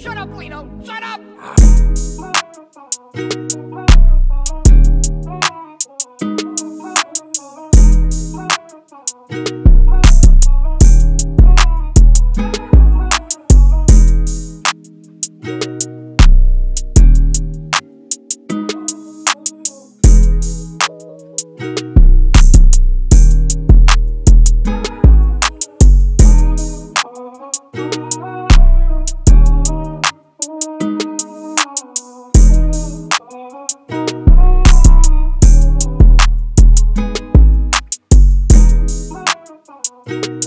Shut up, Lino! Shut up! Thank Thank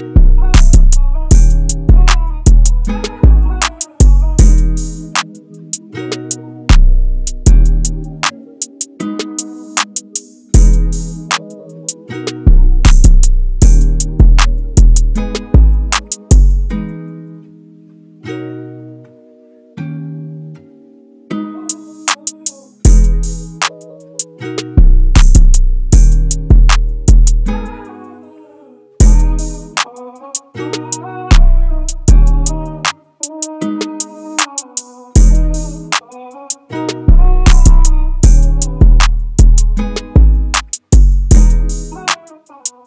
you.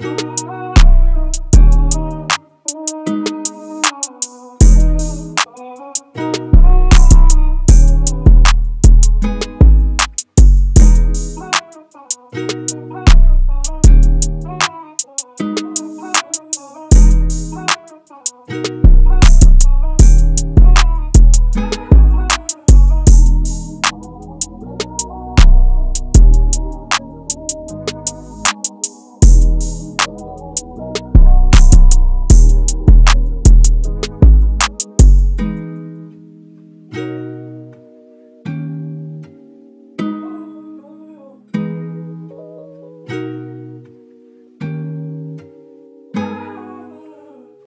Bye.